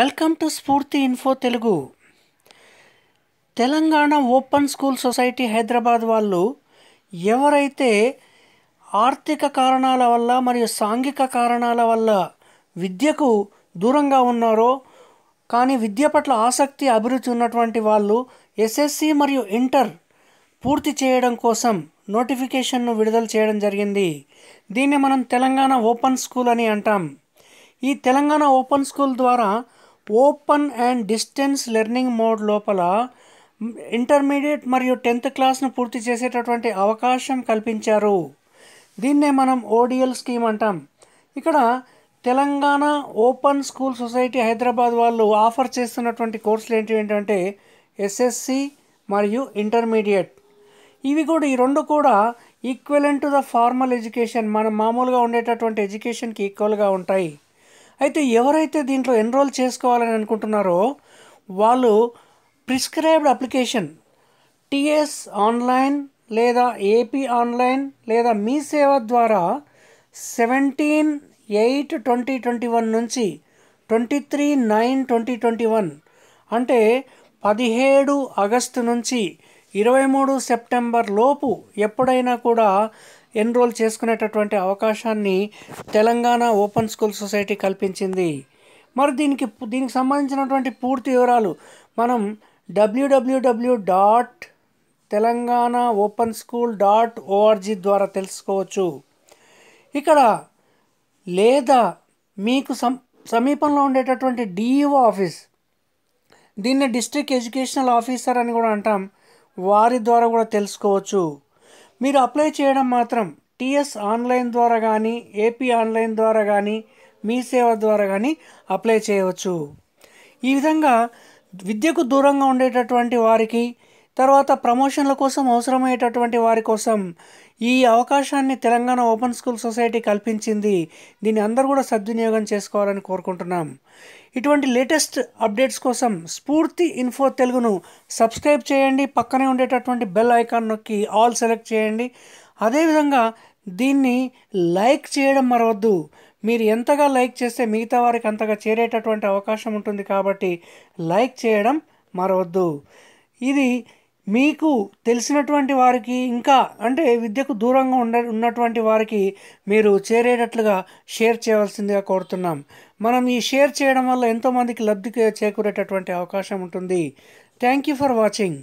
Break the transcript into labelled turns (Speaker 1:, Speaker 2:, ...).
Speaker 1: Welcome to Sphoorthi info Telugu. Telangana open school society Hyderabad వాళ్ళు ఎవరైతే ఆర్థిక కారణాల వల్ల మరియు సాంఘిక కారణాల వల్ల విద్యకు దూరంగా ఉన్నారో కానీ విద్య పట్ల ఆసక్తి అభిరుచి ఉన్నటువంటి వాళ్ళు ఎస్ఎస్సి మరియు ఇంటర్ పూర్తి చేయడం కోసం నోటిఫికేషన్ను విడుదల చేయడం జరిగింది. దీన్ని మనం తెలంగాణ ఓపెన్ స్కూల్ అని అంటాం. ఈ తెలంగాణ ఓపెన్ స్కూల్ ద్వారా open and distance learning mode లోపల ఇంటర్మీడియట్ మరియు టెన్త్ క్లాస్ను పూర్తి చేసేటటువంటి అవకాశం కల్పించారు. దీన్నే మనం ఓడిఎల్ స్కీమ్ అంటాం. ఇక్కడ Telangana open school society Hyderabad వాళ్ళు ఆఫర్ చేస్తున్నటువంటి కోర్సులు ఏంటి ఏంటంటే ఎస్ఎస్సి మరియు ఇంటర్మీడియట్. ఇవి కూడా ఈ రెండు కూడా equivalent to the formal education మనం మామూలుగా ఉండేటటువంటి ఎడ్యుకేషన్కి ఈక్వల్గా ఉంటాయి. అయితే ఎవరైతే దీంట్లో ఎన్రోల్ చేసుకోవాలని అనుకుంటున్నారో వాళ్ళు ప్రిస్క్రైబ్డ్ అప్లికేషన్ టిఎస్ ఆన్లైన్ లేదా ఏపీ ఆన్లైన్ లేదా మీ సేవ ద్వారా seventeen eight twenty twenty one నుంచి twenty three nine twenty twenty one అంటే పదిహేడు ఆగస్టు నుంచి ఇరవై మూడు సెప్టెంబర్ లోపు ఎప్పుడైనా కూడా ఎన్రోల్ చేసుకునేటటువంటి అవకాశాన్ని తెలంగాణ ఓపెన్ స్కూల్ సొసైటీ కల్పించింది. మరి దీనికి దీనికి సంబంధించినటువంటి పూర్తి వివరాలు మనం WWW dot Telangana open school dot ORG ద్వారా తెలుసుకోవచ్చు. ఇక్కడ లేదా మీకు సం సమీపంలో ఉండేటటువంటి డిఈఓ ఆఫీస్ దీన్ని డిస్ట్రిక్ట్ ఎడ్యుకేషనల్ ఆఫీసర్ అని కూడా అంటాం. వారి ద్వారా కూడా తెలుసుకోవచ్చు. మీరు అప్లై చేయడం మాత్రం టిఎస్ ఆన్లైన్ ద్వారా కానీ ఏపీ ఆన్లైన్ ద్వారా కానీ మీ సేవ ద్వారా కానీ అప్లై చేయవచ్చు. ఈ విధంగా విద్యకు దూరంగా ఉండేటటువంటి వారికి తర్వాత ప్రమోషన్ల కోసం అవసరమయ్యేటటువంటి వారి కోసం ఈ అవకాశాన్ని తెలంగాణ ఓపెన్ స్కూల్ సొసైటీ కల్పించింది. దీన్ని అందరూ కూడా సద్వినియోగం చేసుకోవాలని కోరుకుంటున్నాం. ఇటువంటి లేటెస్ట్ అప్డేట్స్ కోసం స్ఫూర్తి ఇన్ఫో తెలుగును సబ్స్క్రైబ్ చేయండి. పక్కనే ఉండేటటువంటి బెల్ ఐకాన్ నొక్కి ఆల్ సెలెక్ట్ చేయండి. అదేవిధంగా దీన్ని లైక్ చేయడం మరవద్దు. మీరు ఎంతగా లైక్ చేస్తే మిగతా వారికి అంతగా చేరేటటువంటి అవకాశం ఉంటుంది కాబట్టి లైక్ చేయడం మరవద్దు. ఇది మీకు తెలిసినటువంటి వారికి ఇంకా అంటే విద్యకు దూరంగా ఉండ ఉన్నటువంటి వారికి మీరు చేరేటట్లుగా షేర్ చేయవలసిందిగా కోరుతున్నాం. మనం ఈ షేర్ చేయడం వల్ల ఎంతోమందికి లబ్ధి చేకూరేటటువంటి అవకాశం ఉంటుంది. Thank you for watching